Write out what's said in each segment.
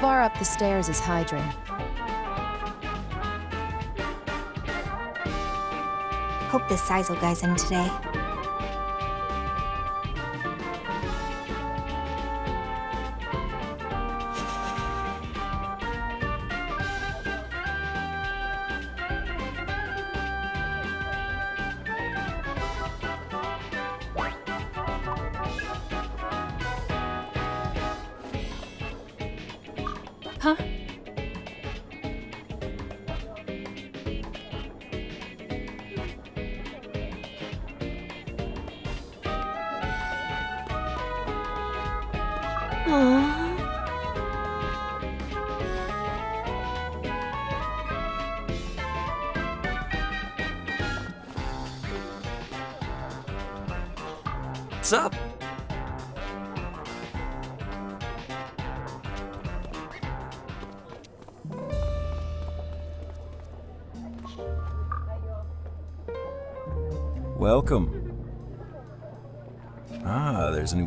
Bar up the stairs is Hydron. Hope this Saizo guy's in today.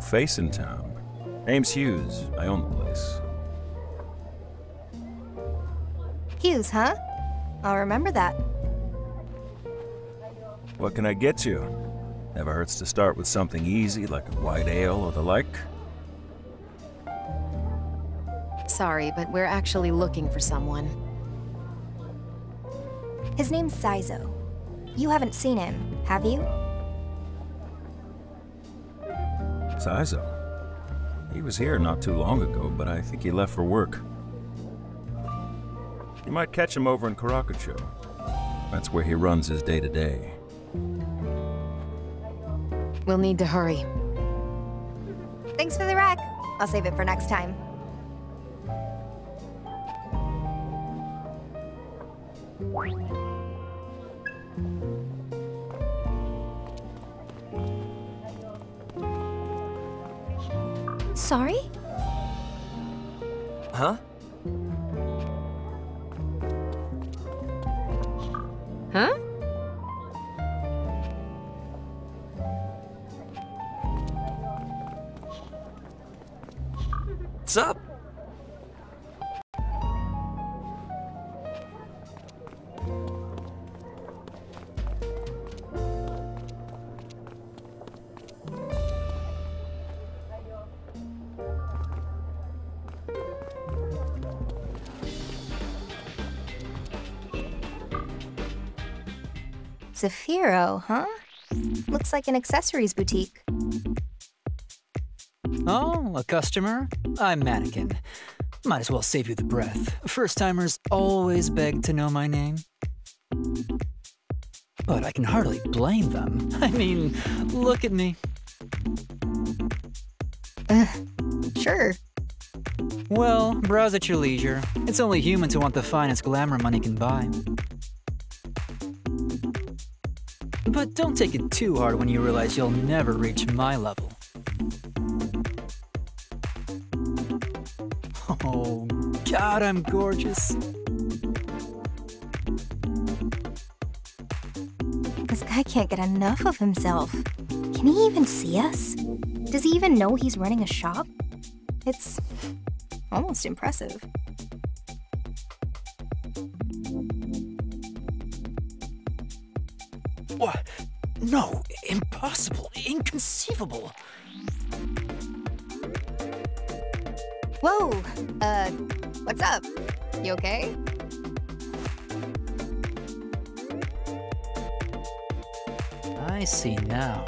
Face in town. Name's Hughes. I own the place. Hughes, huh? I'll remember that. What can I get you? Never hurts to start with something easy like a white ale or the like. Sorry, but we're actually looking for someone. His name's Saizo. You haven't seen him, have you? Saizo. He was here not too long ago, but I think he left for work. You might catch him over in Karakacho. That's where he runs his day-to-day. We'll need to hurry. Thanks for the rec. I'll save it for next time. Sorry? Huh? Huh? What's up? Zafiro, huh? Looks like an accessories boutique. Oh, a customer? I'm Mannequin. Might as well save you the breath. First timers always beg to know my name. But I can hardly blame them. I mean, look at me. Sure. Well, browse at your leisure. It's only human to want the finest glamour money can buy. But don't take it too hard when you realize you'll never reach my level. Oh, God, I'm gorgeous. This guy can't get enough of himself. Can he even see us? Does he even know he's running a shop? It's almost impressive. What? No, impossible, inconceivable. Whoa! Uh, what's up? You okay? I see now.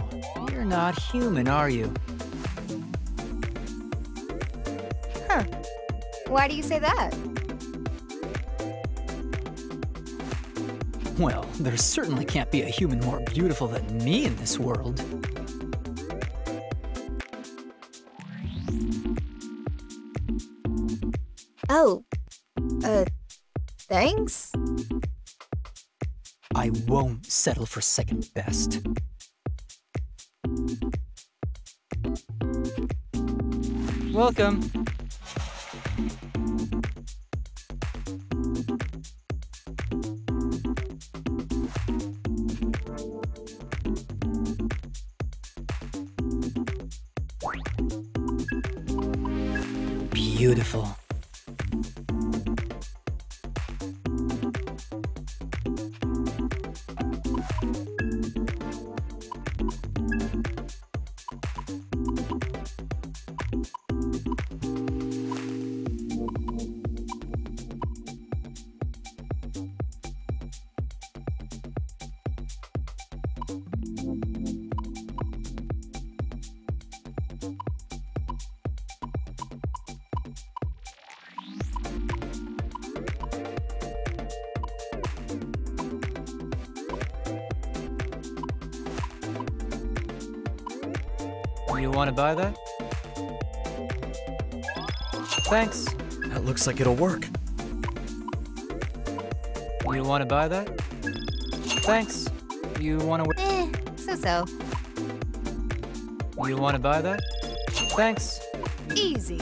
You're not human, are you? Huh. Why do you say that? Well, there certainly can't be a human more beautiful than me in this world. Oh. Uh, thanks? I won't settle for second best. Welcome. Buy that? Thanks. That looks like it'll work. You want to buy that? Thanks. You want to... Eh, so-so. You want to buy that? Thanks. Easy.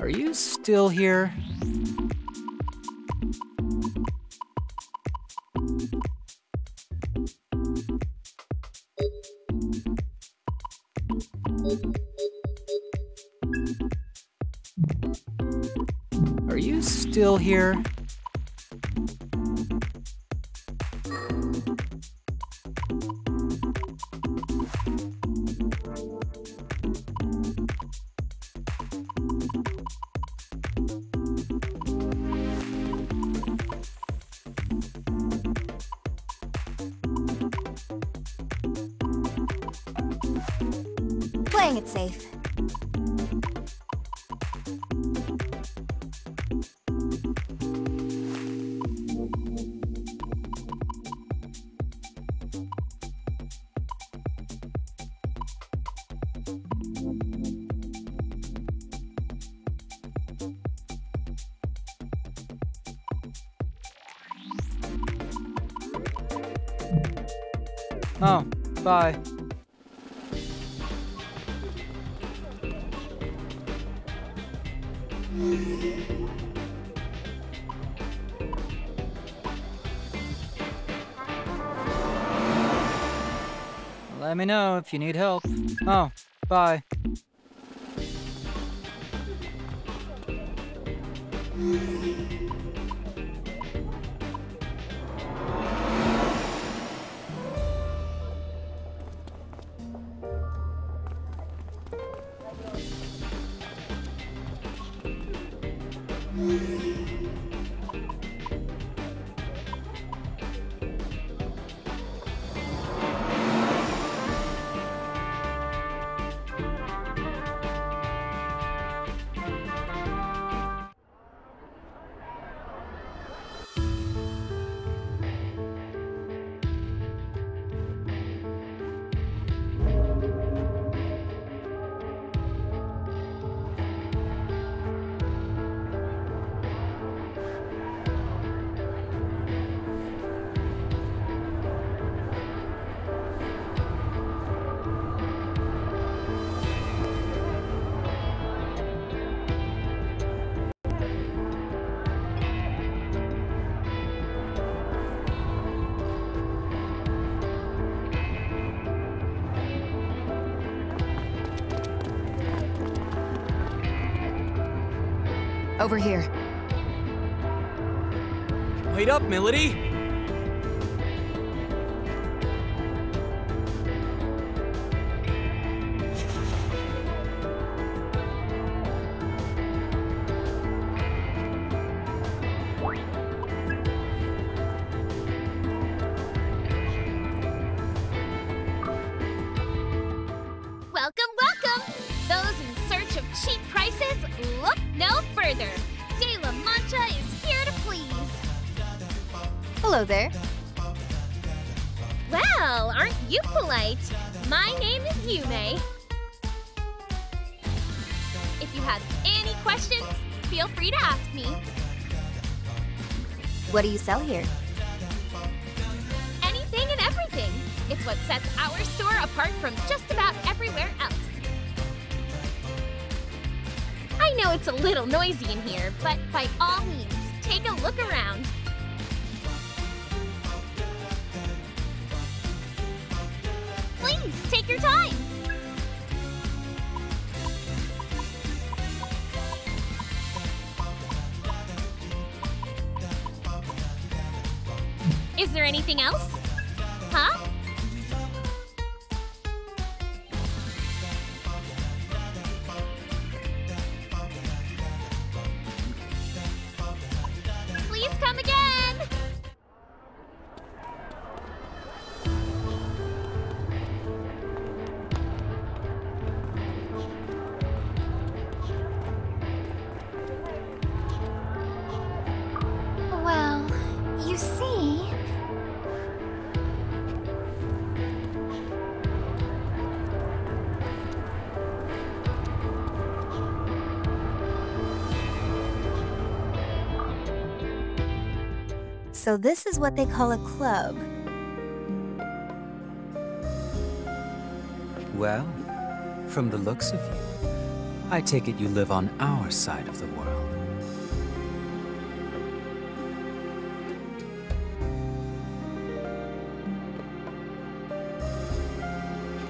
Are you still here? Still here? Bye. Let me know if you need help. Oh, bye. Over here. Wait up, Milady! Sell here? Anything else? Huh? So this is what they call a club. Well, from the looks of you, I take it you live on our side of the world.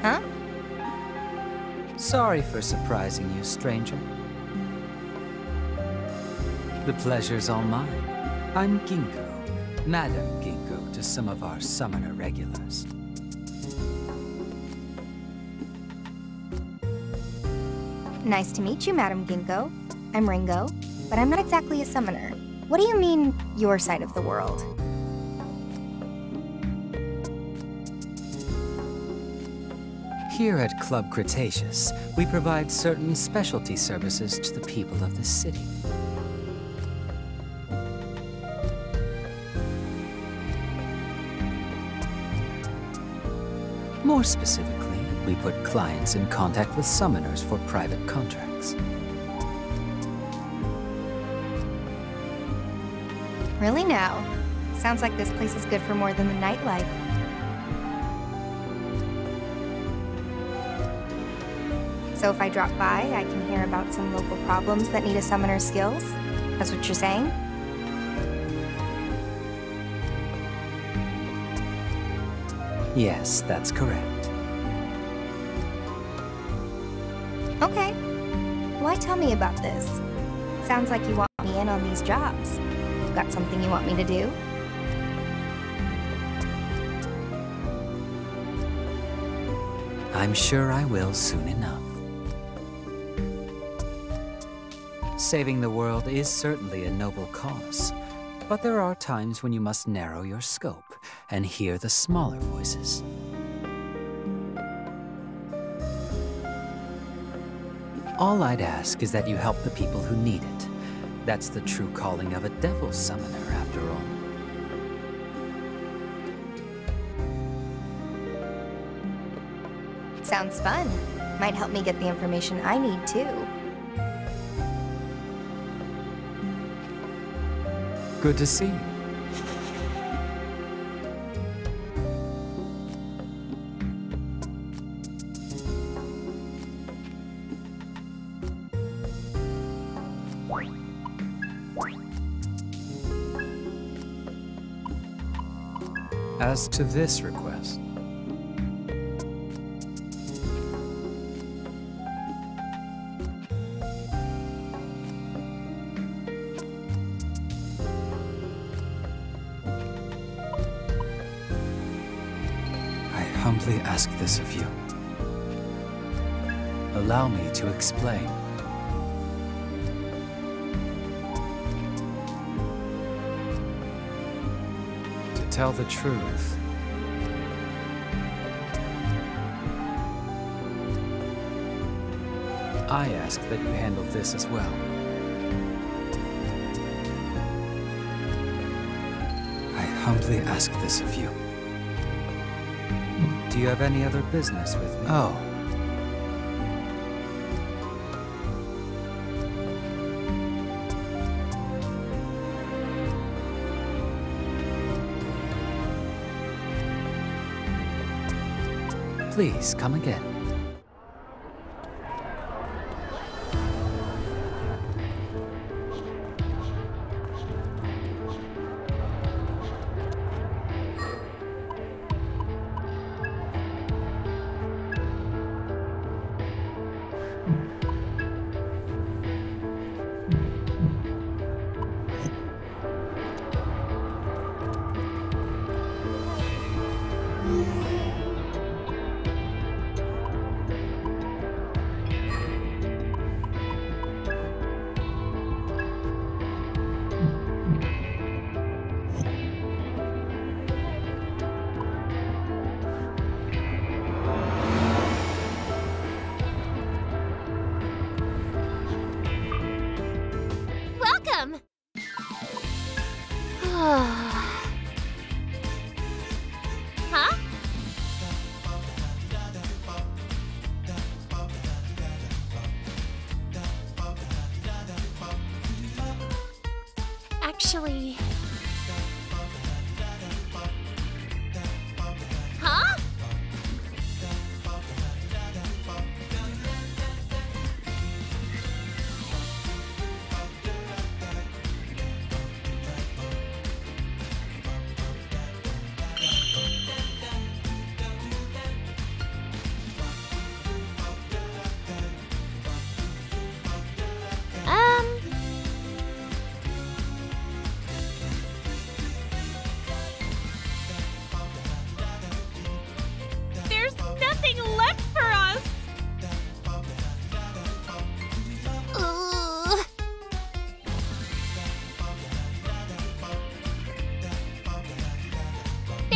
Huh? Sorry for surprising you, stranger. The pleasure's all mine. I'm Ginko, Madam Ginko to some of our summoner regulars. Nice to meet you, Madam Ginko. I'm Ringo, but I'm not exactly a summoner. What do you mean, your side of the world? Here at Club Cretaceous, we provide certain specialty services to the people of the city. More specifically, we put clients in contact with summoners for private contracts. Really now? Sounds like this place is good for more than the nightlife. So if I drop by, I can hear about some local problems that need a summoner's skills? That's what you're saying? Yes, that's correct. Okay. Why tell me about this? Sounds like you want me in on these jobs. You've Got something you want me to do? I'm sure I will soon enough. Saving the world is certainly a noble cause, but there are times when you must narrow your scope and hear the smaller voices. All I'd ask is that you help the people who need it. That's the true calling of a devil summoner, after all. Sounds fun. Might help me get the information I need, too. Good to see you. To this request, I humbly ask this of you. Allow me to explain. Tell the truth, I ask that you handle this as well. I humbly ask this of you. Do you have any other business with me? Oh. Please come again.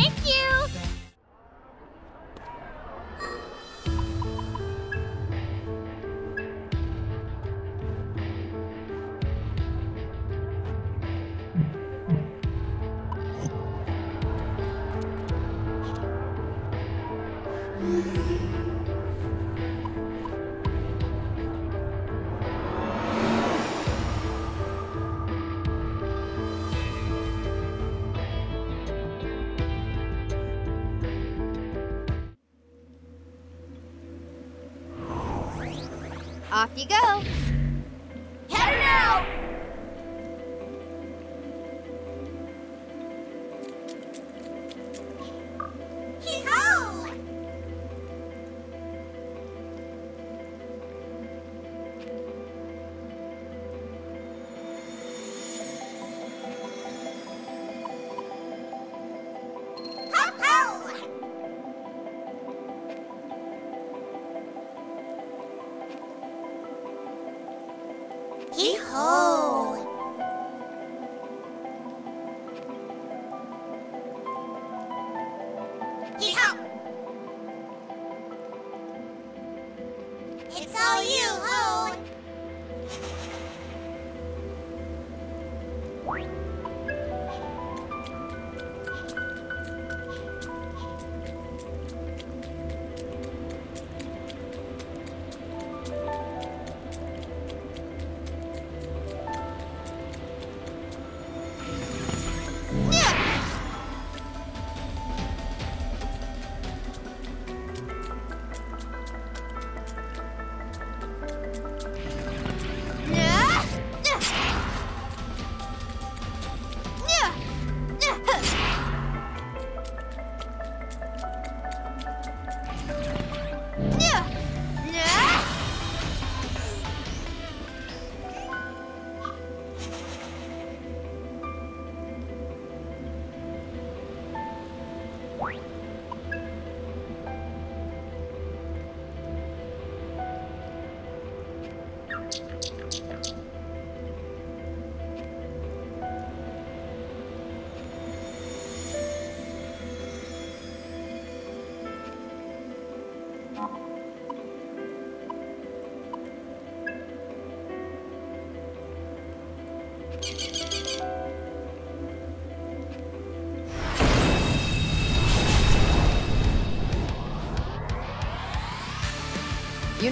Thank you! Off you go.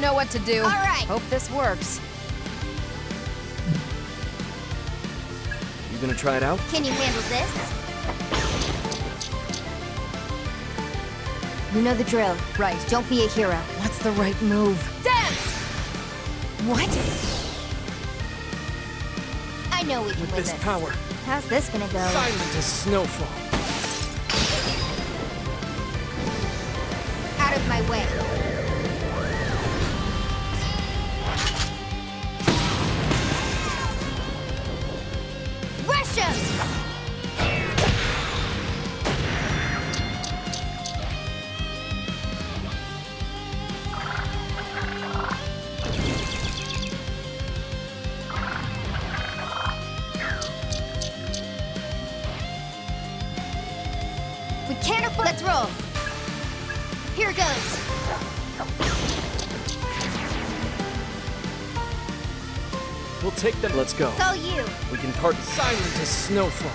Know what to do. All right. Hope this works. You gonna try it out? Can you handle this? You know the drill. Right. Don't be a hero. What's the right move? Dance! What? I know we can With win this With this. power, How's this gonna go? silent as snowfall. We can part silent as snowfall.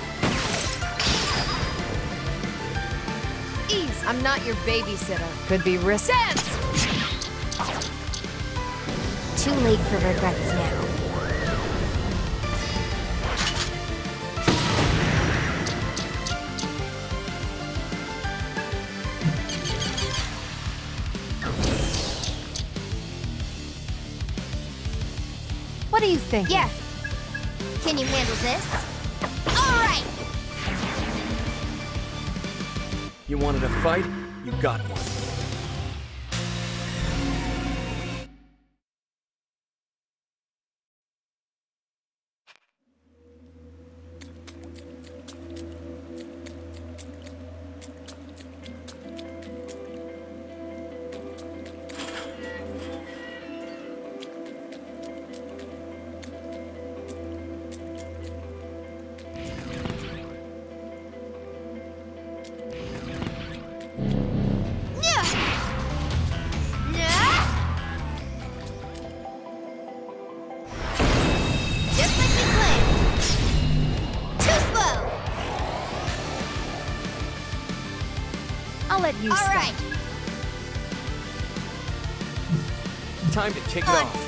Ease. I'm not your babysitter. Could be risk. Dance! Too late for regrets now. What do you think? Yeah. Can you handle this? All right. You wanted a fight? You got one. Time to kick it On. off.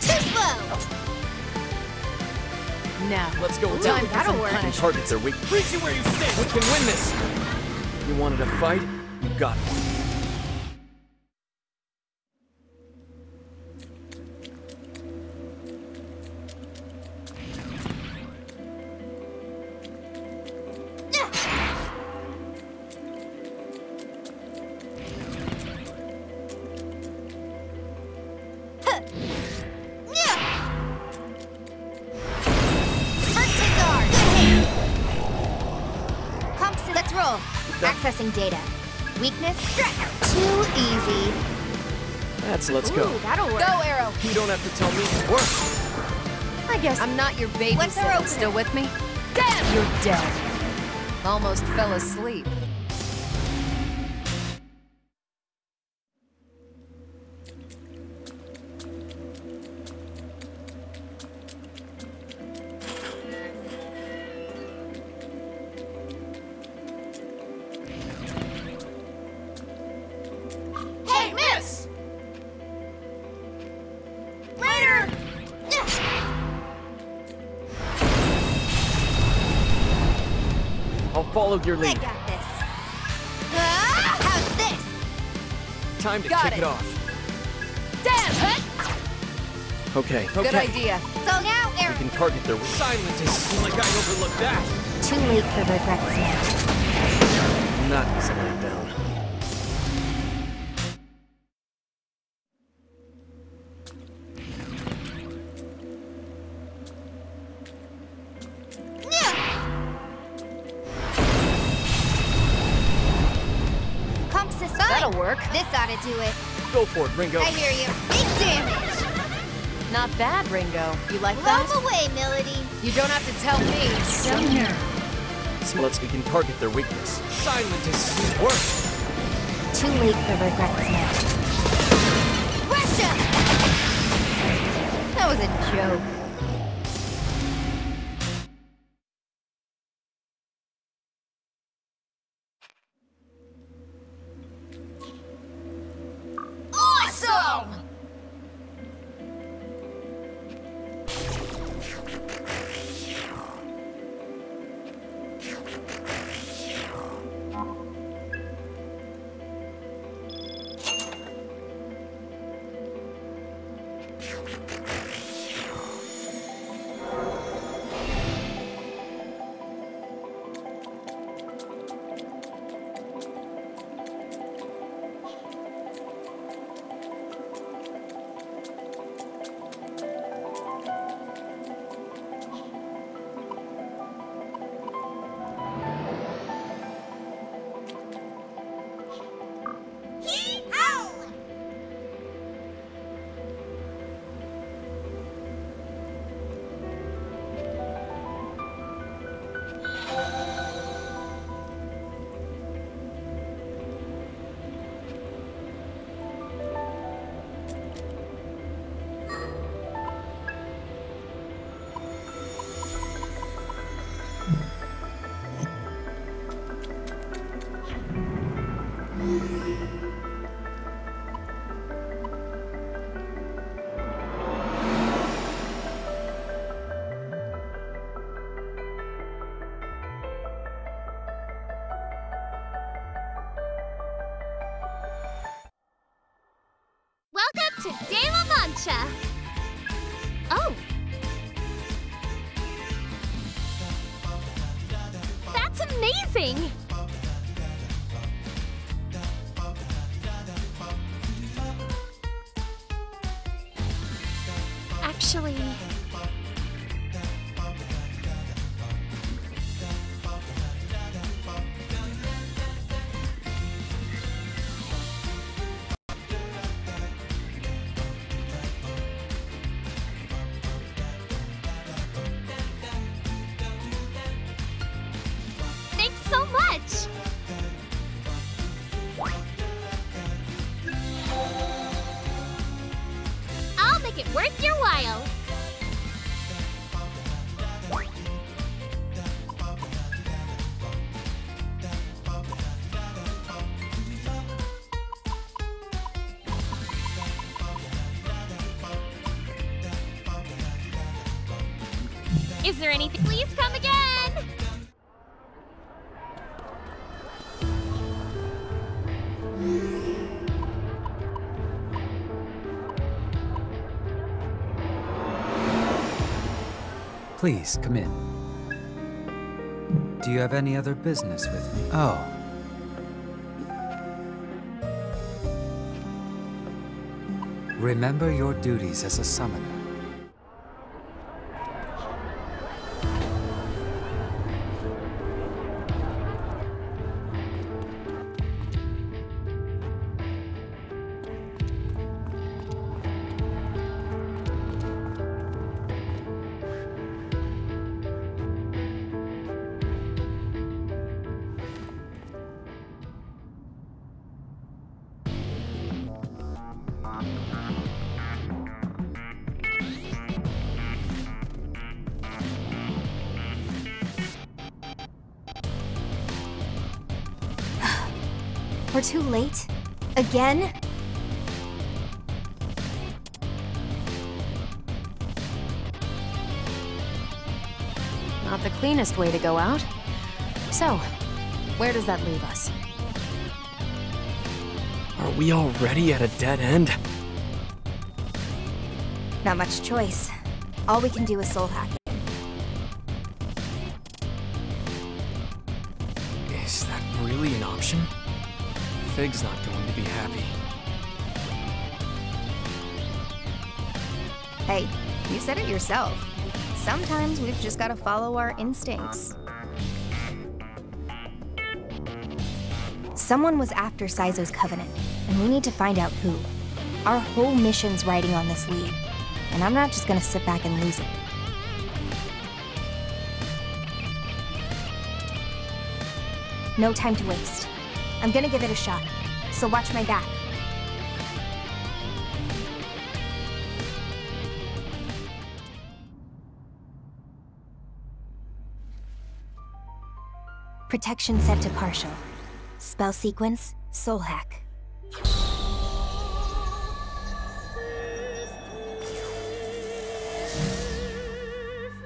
Too slow. Now, Let's go. time for that'll some work. punishment. Target their weak. Freeze you where you stand. We can win this. You wanted a fight? You got one. I'm not your What's our babysitter. opener? Still with me? Damn! You're dead. Almost fell asleep. I'll follow your I got this. Ah, how's this? Time to Got kick it. it. off. Damn! Okay. Okay. Good idea. So now, We can target their weak. Scientists. Like I overlooked that. Too late for regrets now. Not easy laid down. For it, Ringo. I hear you. Big damage. Not bad, Ringo. You like Love that? away, Milady. You don't have to tell me. So Let's we can target their weakness. Scientists. It worked. Too late for regrets now. Russia! That was a joke. There anything? Please come again! Please, come in. Do you have any other business with me? Oh. Remember your duties as a summoner. Again? Not the cleanest way to go out. So, where does that leave us? Are we already at a dead end? Not much choice. All we can do is soul hack Is that really an option? Figue's not you said it yourself. Sometimes we've just gotta follow our instincts. Someone was after Saizo's covenant, and we need to find out who. Our whole mission's riding on this lead, and I'm not just gonna sit back and lose it. No time to waste. I'm gonna give it a shot, so watch my back. Protection set to partial. Spell sequence, soul hack.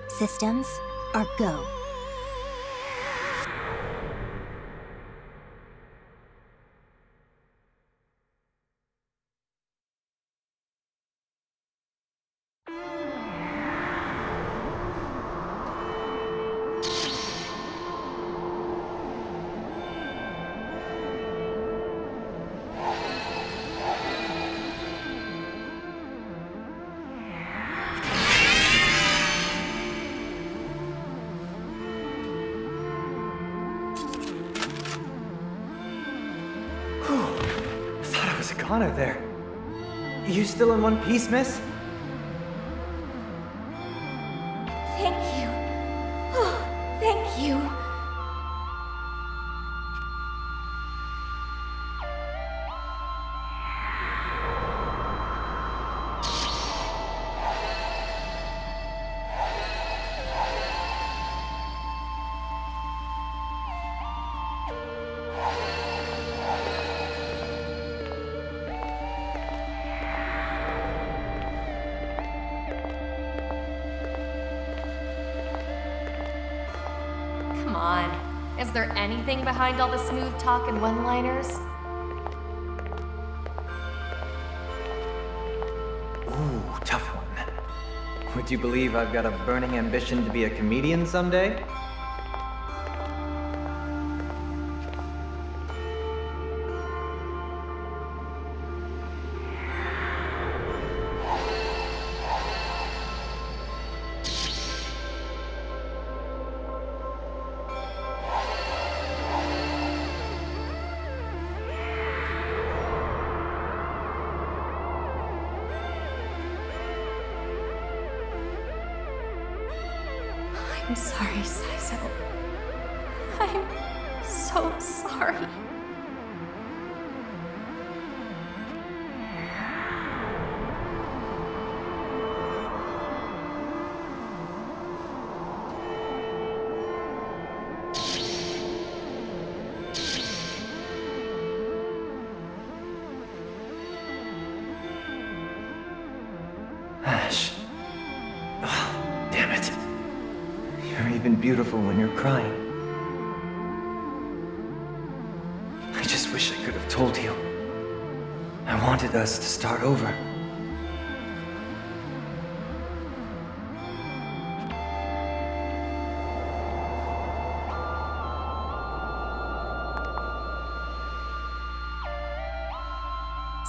Systems are go. Goner there. You still in one piece, miss? Behind all the smooth talk and one-liners? Ooh, tough one. Would you believe I've got a burning ambition to be a comedian someday? Beautiful when you're crying. I just wish I could have told you. I wanted us to start over.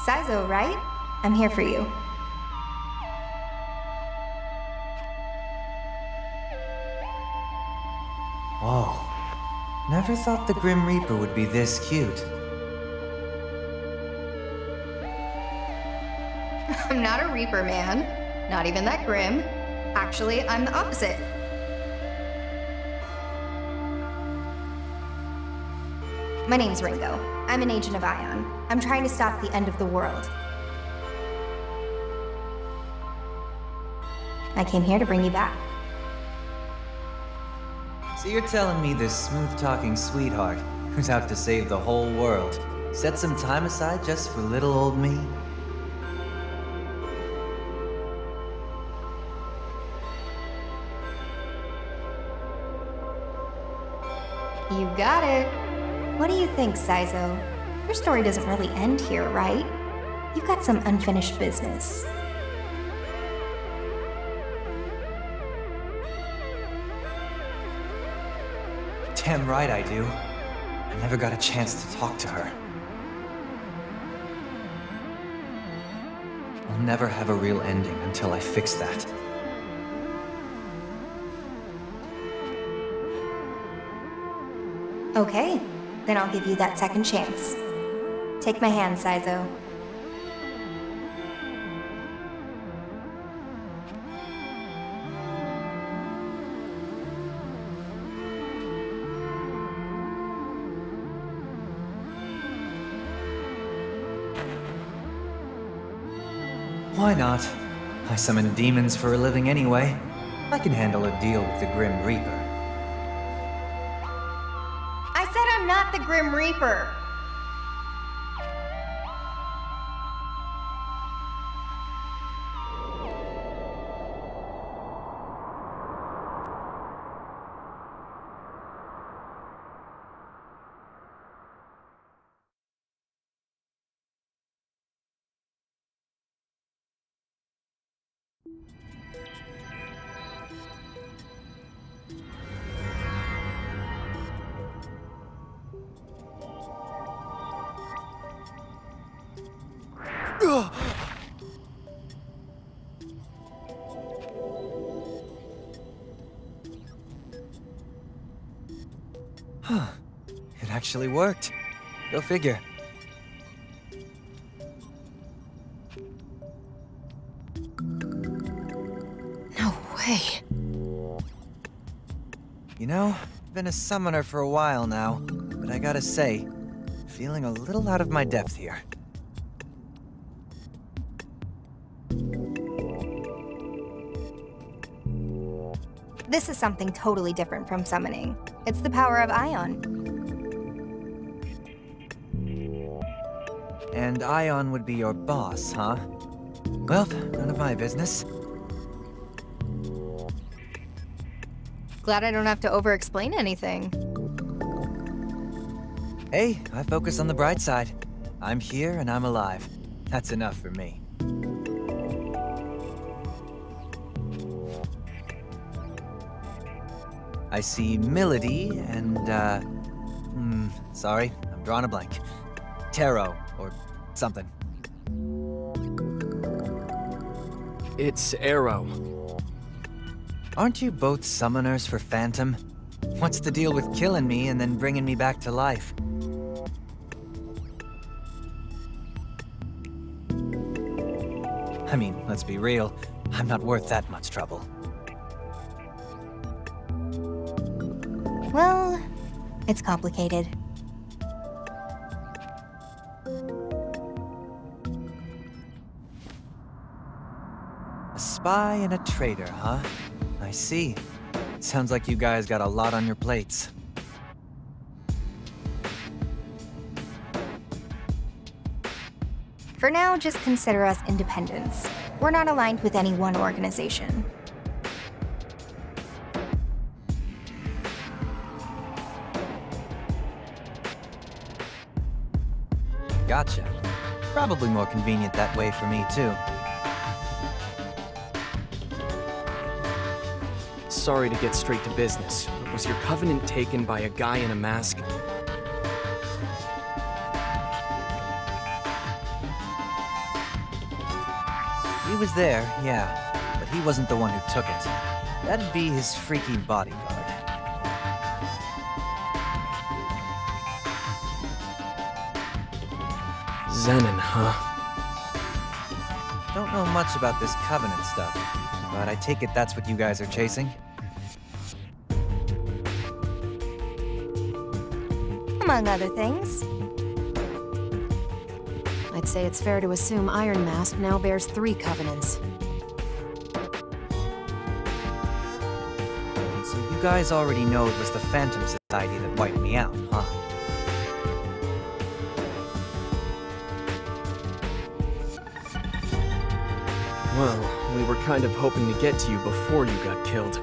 Saizo, right? I'm here for you. Never thought the Grim Reaper would be this cute. I'm not a Reaper man. Not even that grim. Actually, I'm the opposite. My name's Ringo. I'm an agent of Aion. I'm trying to stop the end of the world. I came here to bring you back. So you're telling me this smooth-talking sweetheart, who's out to save the whole world, set some time aside just for little old me? You got it. What do you think, Saizo? Your story doesn't really end here, right? You've got some unfinished business. Damn right I do. I never got a chance to talk to her. I'll never have a real ending until I fix that. Okay, then I'll give you that second chance. Take my hand, Saizo. Why not? I summon demons for a living anyway. I can handle a deal with the Grim Reaper. I said I'm not the Grim Reaper. Actually worked. Go figure. No way. You know, I've been a summoner for a while now, but I gotta say, feeling a little out of my depth here. This is something totally different from summoning. It's the power of Aion. And Aion would be your boss, huh? Well, none of my business. Glad I don't have to over-explain anything. Hey, I focus on the bright side. I'm here and I'm alive. That's enough for me. I see Milady and, uh... Hmm, sorry, I'm drawing a blank. Tarot, or something. It's Arrow. Aren't you both summoners for Phantom? What's the deal with killing me and then bringing me back to life? I mean, let's be real. I'm not worth that much trouble. Well, it's complicated. spy and a traitor, huh? I see. Sounds like you guys got a lot on your plates. For now, just consider us independents. We're not aligned with any one organization. Gotcha. Probably more convenient that way for me, too. Sorry to get straight to business, but was your covenant taken by a guy in a mask? He was there, yeah, but he wasn't the one who took it. That'd be his freaky bodyguard. Zenon, huh? Don't know much about this Covenant stuff, but I take it that's what you guys are chasing? Among other things. I'd say it's fair to assume Iron Mask now bears three covenants. So you guys already know it was the Phantom Society that wiped me out, huh? Well, we were kind of hoping to get to you before you got killed.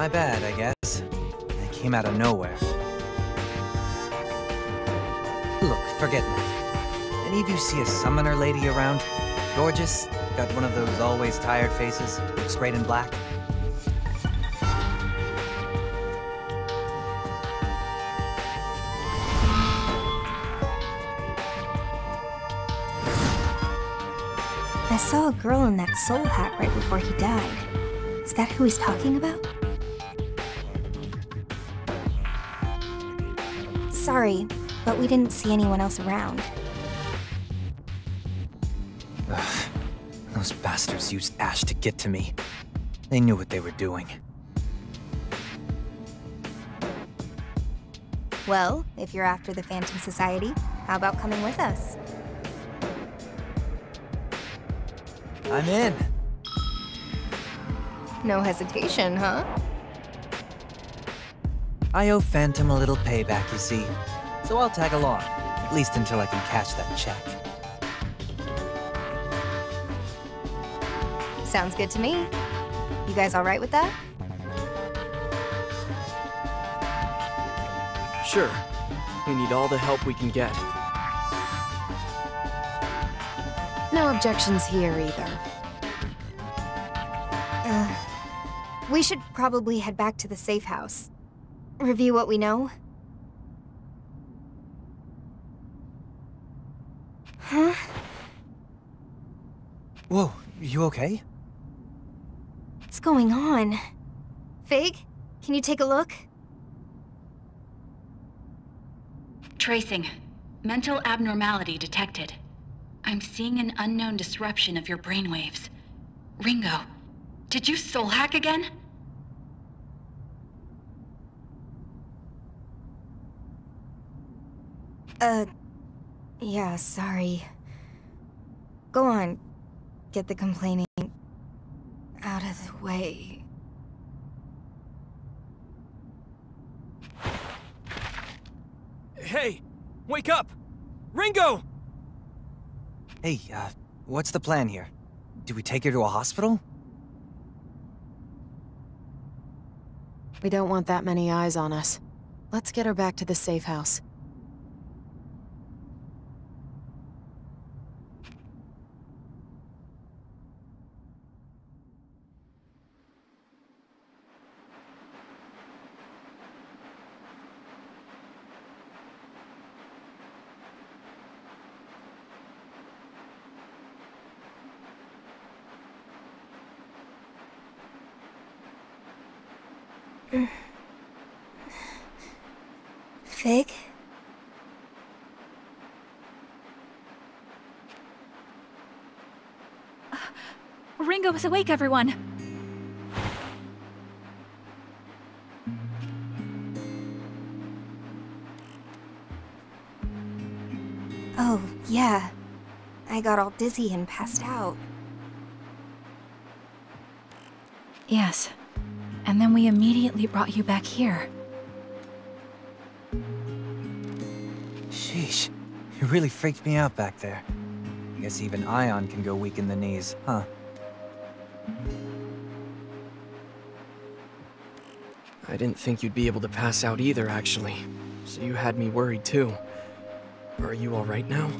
My bad, I guess. I came out of nowhere. Look, forget that. Any of you see a summoner lady around? Gorgeous? Got one of those always tired faces? Looks in black? I saw a girl in that soul hack right before he died. Is that who he's talking about? Sorry, but we didn't see anyone else around. Ugh. Those bastards used Ash to get to me. They knew what they were doing. Well, if you're after the Phantom Society, how about coming with us? I'm in. No hesitation, huh? I owe Phantom a little payback, you see. So I'll tag along, at least until I can cash that check. Sounds good to me. You guys all right with that? Sure. We need all the help we can get. No objections here either. Uh, we should probably head back to the safe house. Review what we know. Huh? Whoa, you okay? What's going on? Figue, can you take a look? Tracing. Mental abnormality detected. I'm seeing an unknown disruption of your brainwaves. Ringo, did you soul hack again? Uh, yeah, sorry. Go on. Get the complaining out of the way. Hey! Wake up! Ringo! Hey, uh, what's the plan here? Do we take her to a hospital? We don't want that many eyes on us. Let's get her back to the safe house. Figue? Ringo is awake, everyone. Oh, yeah. I got all dizzy and passed out. Yes. And then we immediately brought you back here. Sheesh. You really freaked me out back there. I Guess even Aion can go weak in the knees, huh? Didn't think you'd be able to pass out either, actually. So you had me worried too. Are you alright now?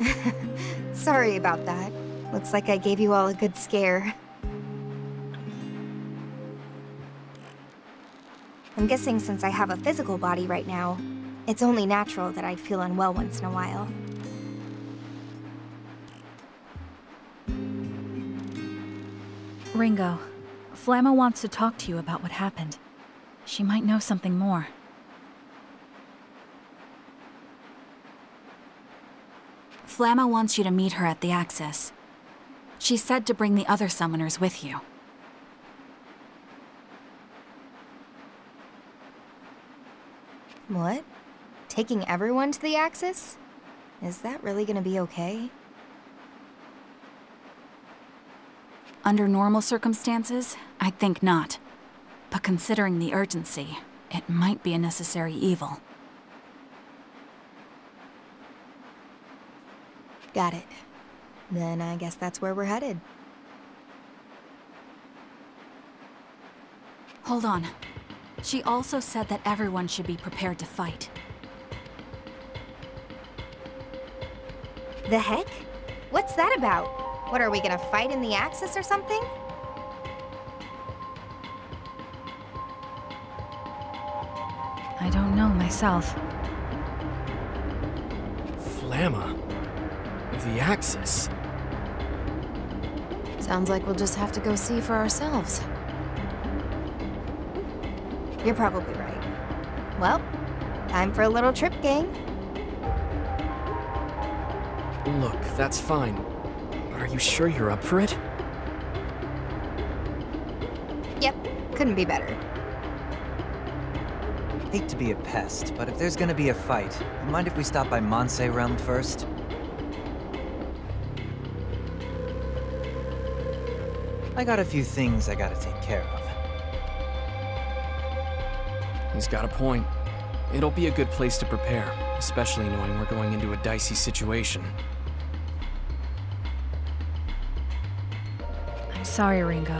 Sorry about that. Looks like I gave you all a good scare. I'm guessing since I have a physical body right now, it's only natural that I'd feel unwell once in a while. Ringo, Flamma wants to talk to you about what happened. She might know something more. Flamma wants you to meet her at the Axis. She said to bring the other summoners with you. What? Taking everyone to the Axis? Is that really gonna be okay? Under normal circumstances, I think not. But considering the urgency, it might be a necessary evil. Got it. Then I guess that's where we're headed. Hold on. She also said that everyone should be prepared to fight. The heck? What's that about? What, are we gonna fight in the Axis or something? I don't know myself. Flamma. The Axis. Sounds like we'll just have to go see for ourselves. You're probably right. Well, time for a little trip, gang. Look, that's fine. But are you sure you're up for it? Yep, couldn't be better. Hate to be a pest, but if there's gonna be a fight, you mind if we stop by Monse Realm first? I got a few things I gotta take care of. He's got a point. It'll be a good place to prepare, especially knowing we're going into a dicey situation. Sorry, Ringo,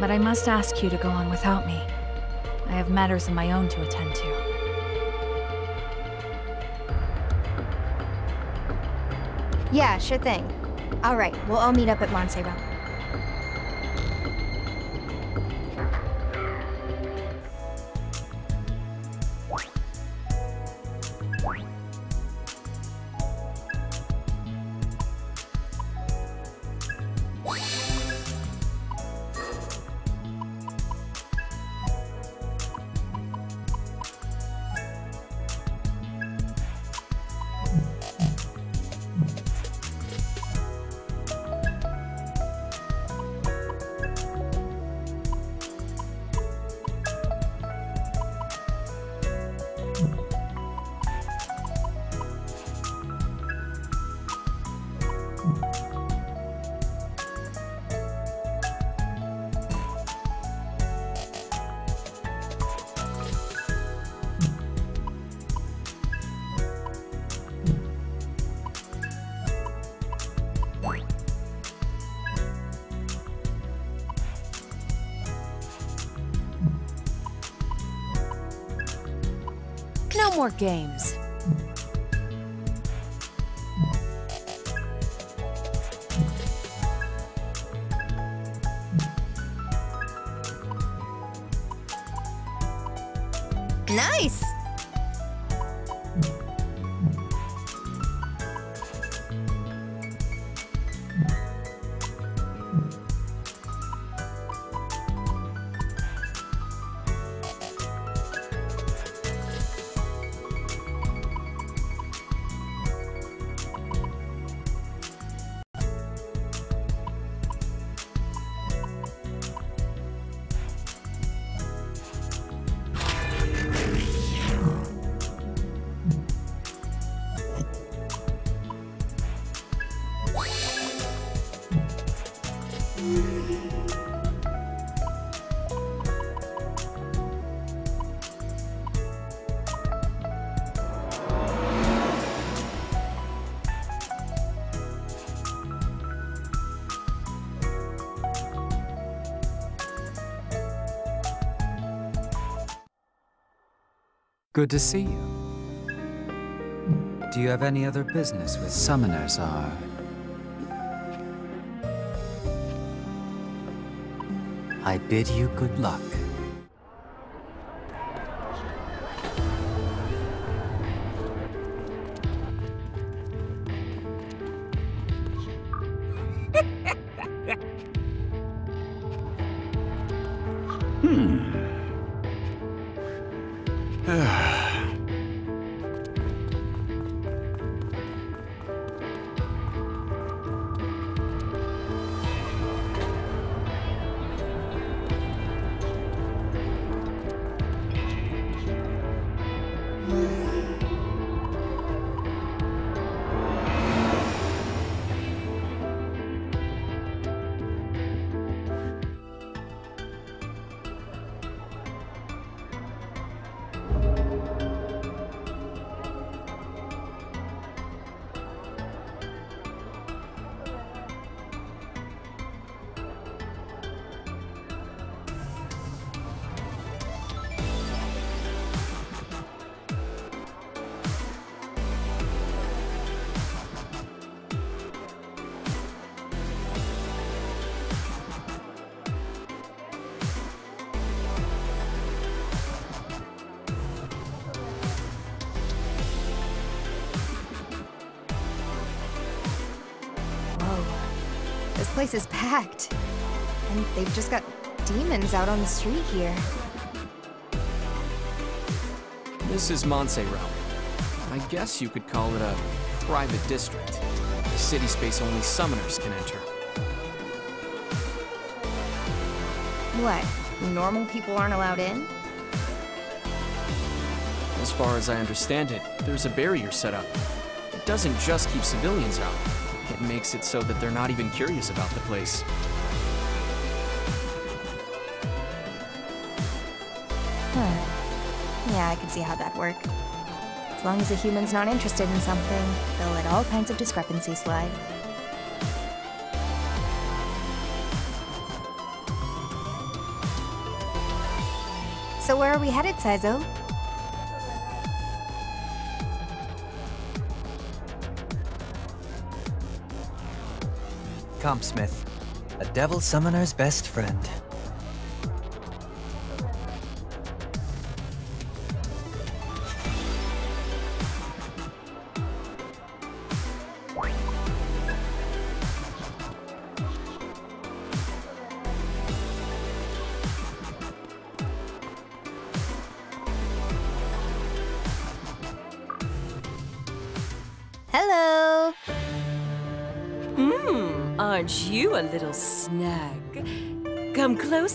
but I must ask you to go on without me. I have matters of my own to attend to. Yeah, sure thing. All right, we'll all meet up at Montserrat. No more Good to see you. Do you have any other business with Summoners are? I bid you good luck. Packed. And they've just got demons out on the street here. This is Montse Realm. I guess you could call it a private district. A city space only summoners can enter. What? Normal people aren't allowed in? As far as I understand it, there's a barrier set up. It doesn't just keep civilians out. Makes it so that they're not even curious about the place. Huh. Yeah, I can see how that'd work. As long as a human's not interested in something, they'll let all kinds of discrepancies slide. So where are we headed, Saizo? Compsmith, a devil summoner's best friend.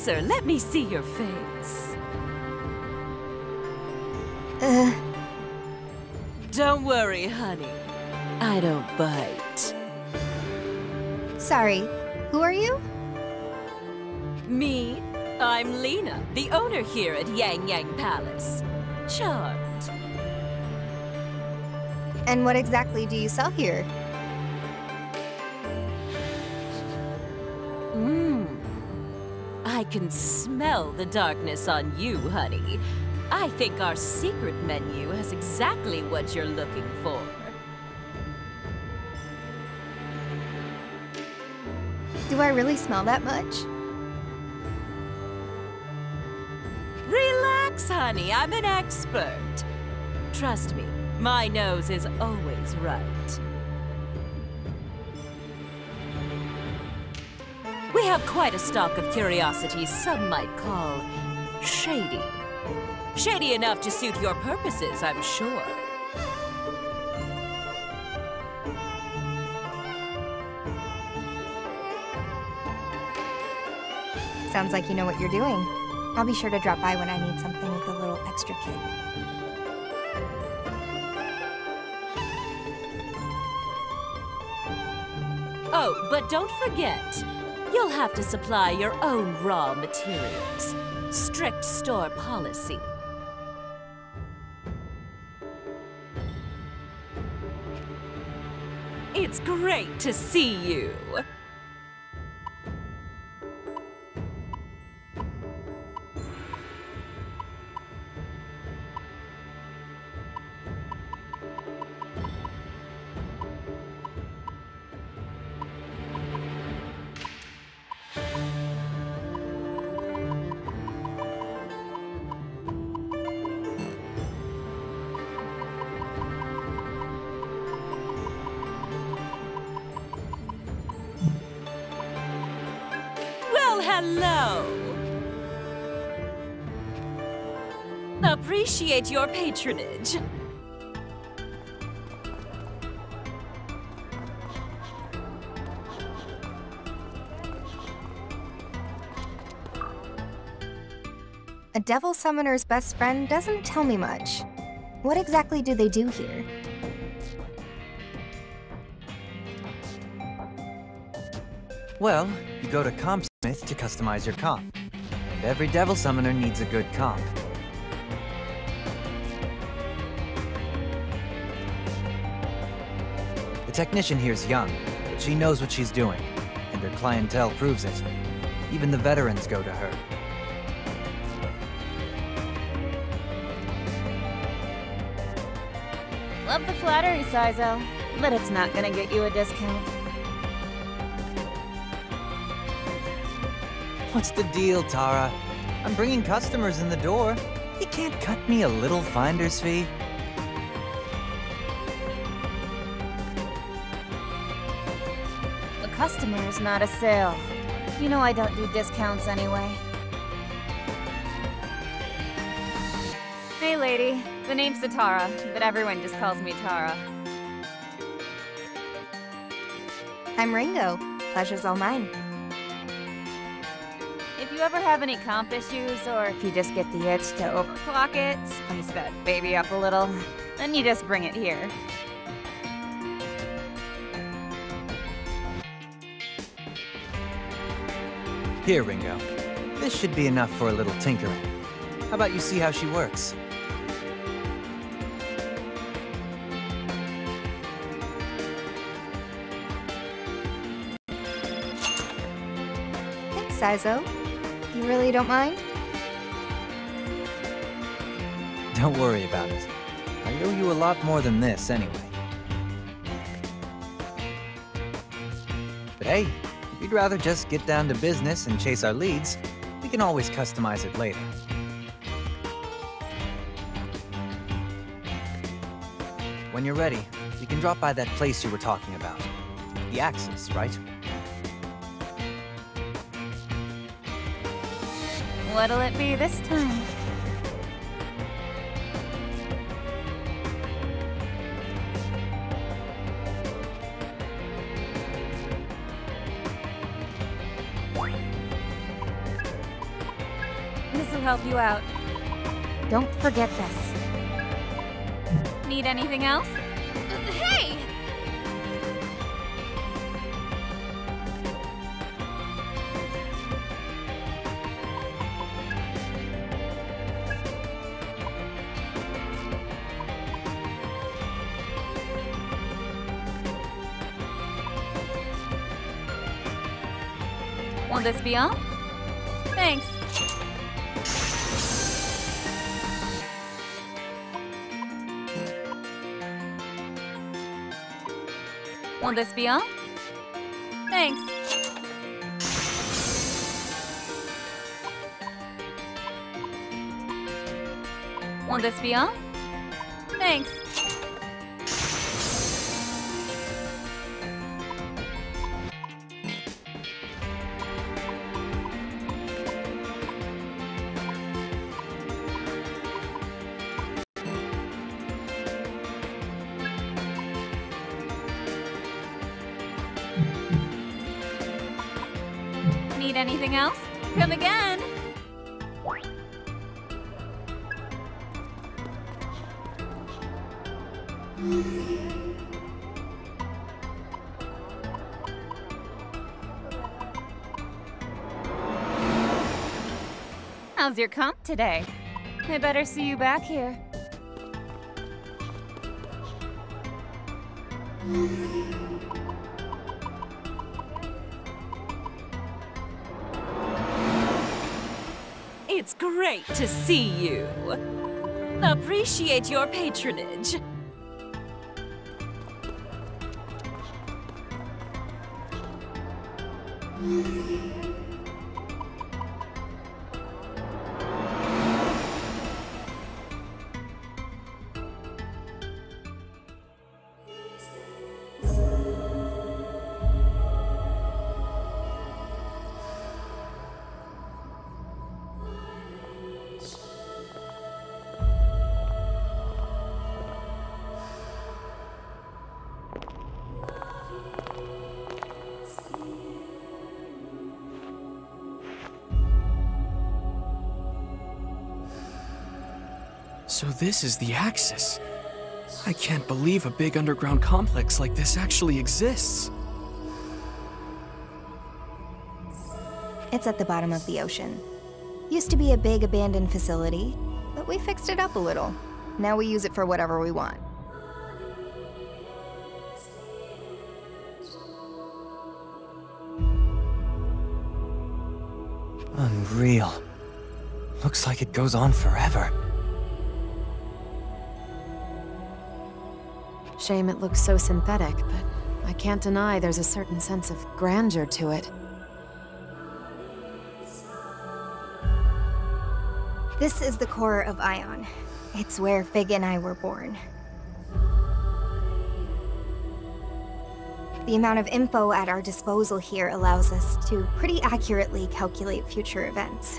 Closer, let me see your face. Uh, Don't worry, honey. I don't bite. sorry. Who are you? Me? I'm Lina, the owner here at Yang Yang Palace. Charmed. And what exactly do you sell here? Can smell the darkness on you, honey. I think our secret menu has exactly what you're looking for. Do I really smell that much? Relax, honey. I'm an expert. Trust me, my nose is always right. We have quite a stock of curiosities some might call shady. Shady enough to suit your purposes, I'm sure. Sounds like you know what you're doing. I'll be sure to drop by when I need something with a little extra kick. Oh, but don't forget, you'll have to supply your own raw materials. Strict store policy. It's great to see you. Appreciate your patronage. A devil summoner's best friend doesn't tell me much. What exactly do they do here? Well, you go to Compsmith to customize your comp. And every devil summoner needs a good comp. Technician here's young, but she knows what she's doing, and her clientele proves it. Even the veterans go to her. Love the flattery, Saizo, but it's not gonna get you a discount. What's the deal, Tara? I'm bringing customers in the door. You can't cut me a little finder's fee? Customer is not a sale. You know I don't do discounts anyway. Hey, lady. The name's Tatara, but everyone just calls me Tara. I'm Ringo. Pleasure's all mine. If you ever have any comp issues, or if you just get the itch to overclock it, spice that baby up a little, then you just bring it here. Here, Ringo. This should be enough for a little tinkering. How about you see how she works? Thanks, Saizo. You really don't mind? Don't worry about it. I owe you a lot more than this, anyway. But hey, you'd rather just get down to business and chase our leads, we can always customize it later. When you're ready, you can drop by that place you were talking about. The Axis, right? What'll it be this time? Help you out. Don't forget this. Need anything else? Hey! Will this be all? Thanks. Will this be all? Thanks. Will this be all? Thanks. Your comp today? I better see you back here. It's great to see you. Appreciate your patronage. So this is the Axis. I can't believe a big underground complex like this actually exists. It's at the bottom of the ocean. Used to be a big abandoned facility, but we fixed it up a little. Now we use it for whatever we want. Unreal. Looks like it goes on forever. Shame it looks so synthetic, but I can't deny there's a certain sense of grandeur to it. This is the core of Aion. It's where Figue and I were born. The amount of info at our disposal here allows us to pretty accurately calculate future events.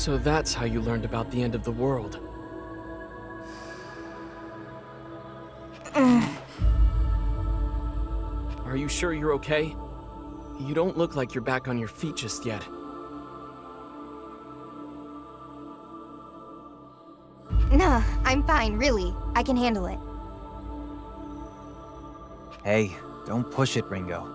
So that's how you learned about the end of the world. Are you sure you're okay? You don't look like you're back on your feet just yet. No, I'm fine, really. I can handle it. Hey, don't push it, Ringo.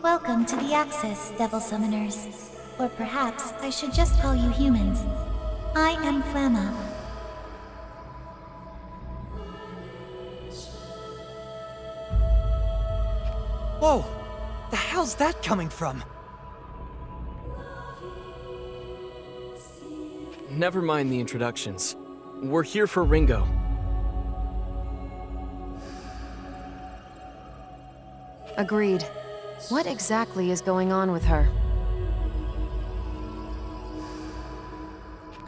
Welcome to the Axis, Devil Summoners. Or perhaps I should just call you humans. I am Flamma. Whoa! The hell's that coming from? Never mind the introductions. We're here for Ringo. Agreed. What exactly is going on with her?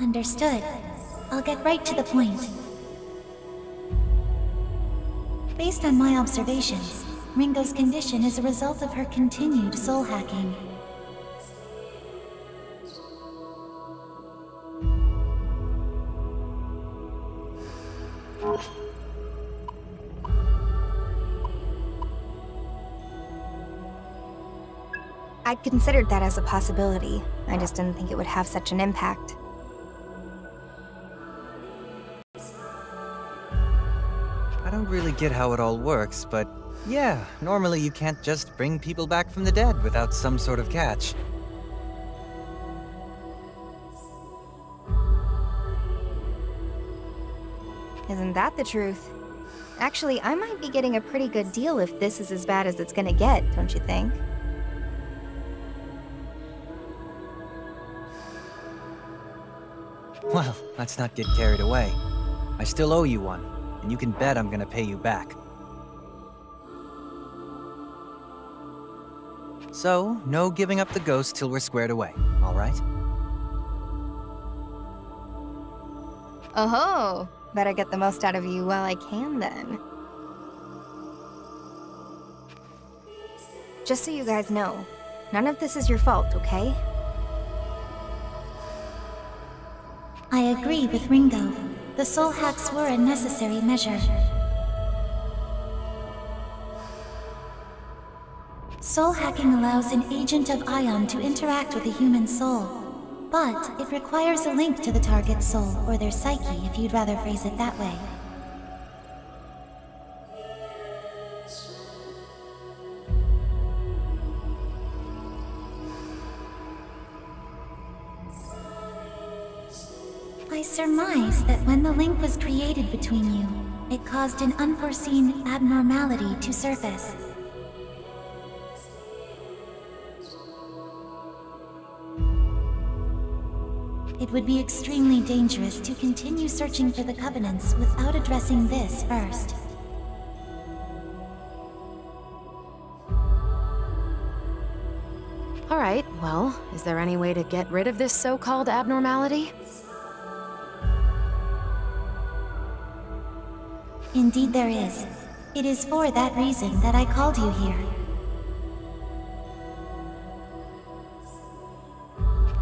Understood. I'll get right to the point. Based on my observations, Ringo's condition is a result of her continued soul hacking. I'd considered that as a possibility. I just didn't think it would have such an impact. Really get how it all works, but yeah, normally you can't just bring people back from the dead without some sort of catch. Isn't that the truth? Actually, I might be getting a pretty good deal if this is as bad as it's gonna get, don't you think? Well, let's not get carried away. I still owe you one, and you can bet I'm gonna pay you back. So, no giving up the ghost till we're squared away, alright? Oh-ho! Better get the most out of you while I can, then. Just so you guys know, none of this is your fault, okay? I agree with Ringo. The soul hacks were a necessary measure. Soul hacking allows an agent of Aion to interact with a human soul. But it requires a link to the target's soul or their psyche if you'd rather phrase it that way. Surmise that when the link was created between you, it caused an unforeseen abnormality to surface. It would be extremely dangerous to continue searching for the Covenants without addressing this first. Alright, well, is there any way to get rid of this so-called abnormality? Indeed there is. It is for that reason that I called you here.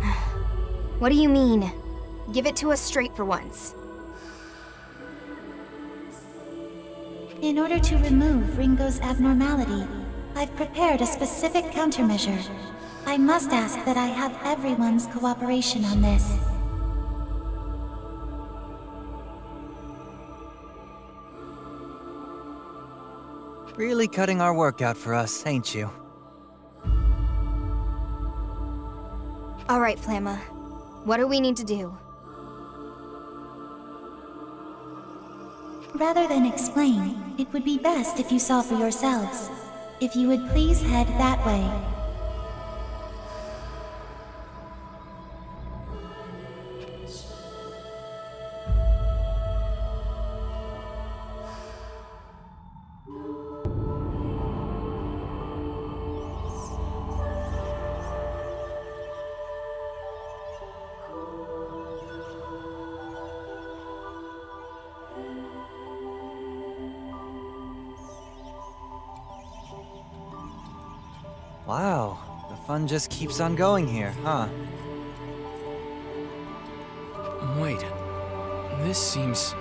What do you mean? Give it to us straight for once. In order to remove Ringo's abnormality, I've prepared a specific countermeasure. I must ask that I have everyone's cooperation on this. Really cutting our work out for us, ain't you? All right, Flamma. What do we need to do? Rather than explain, it would be best if you saw for yourselves. If you would please head that way. Fun just keeps on going here, huh? Wait. This seems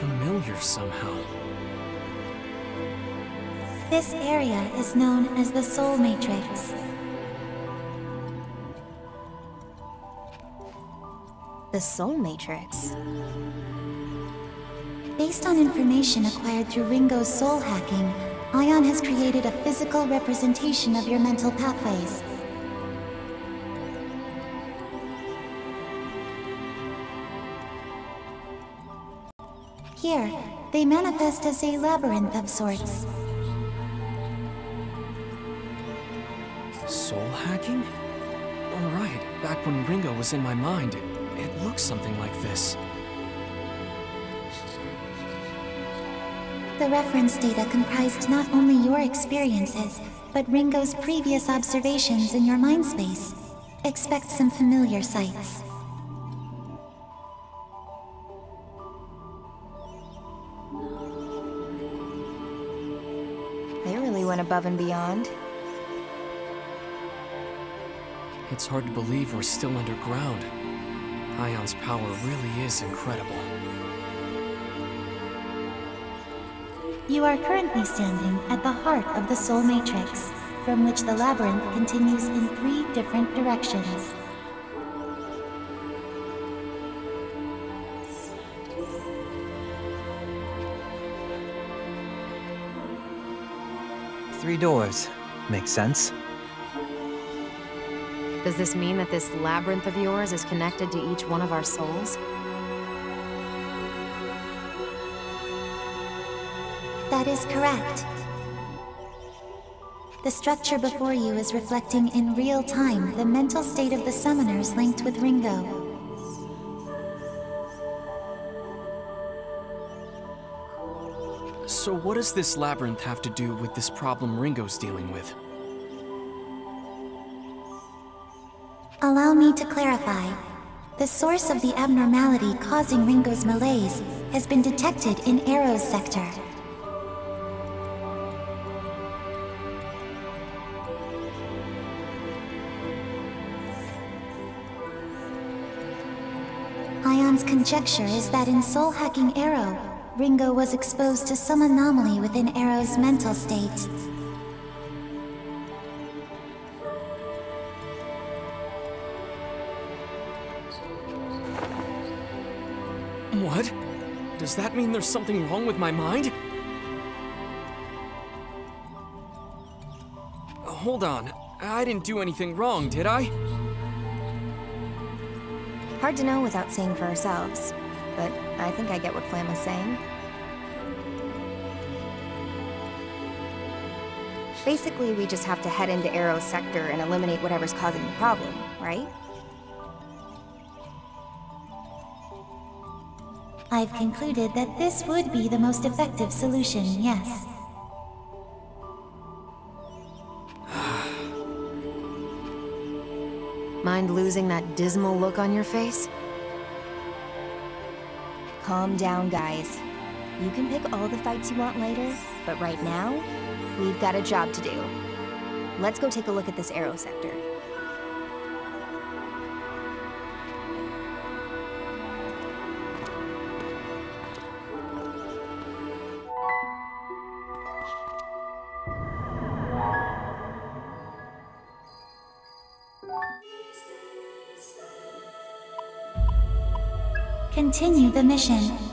familiar somehow. This area is known as the Soul Matrix. The Soul Matrix? Based on information acquired through Ringo's soul hacking, Aion has created a physical representation of your mental pathways. Here, they manifest as a labyrinth of sorts. Soul hacking? Alright, back when Ringo was in my mind, it, it looked something like this. The reference data comprised not only your experiences, but Ringo's previous observations in your mind space. Expect some familiar sights. Above and beyond. It's hard to believe we're still underground. Aion's power really is incredible. You are currently standing at the heart of the Soul Matrix, from which the labyrinth continues in three different directions. Three doors. Makes sense. Does this mean that this labyrinth of yours is connected to each one of our souls? That is correct. The structure before you is reflecting in real time the mental state of the summoners linked with Ringo. So what does this labyrinth have to do with this problem Ringo's dealing with? Allow me to clarify. The source of the abnormality causing Ringo's malaise has been detected in Arrow's sector. Aion's conjecture is that in soul hacking Arrow, Ringo was exposed to some anomaly within Arrow's mental state. What? Does that mean there's something wrong with my mind? Hold on. I didn't do anything wrong, did I? Hard to know without seeing for ourselves, but I think I get what Flamma's saying. Basically, we just have to head into Arrow's sector and eliminate whatever's causing the problem, right? I've concluded that this would be the most effective solution, yes. Mind losing that dismal look on your face? Calm down, guys. You can pick all the fights you want later, but right now, we've got a job to do. Let's go take a look at this Arrow sector. Continue the mission.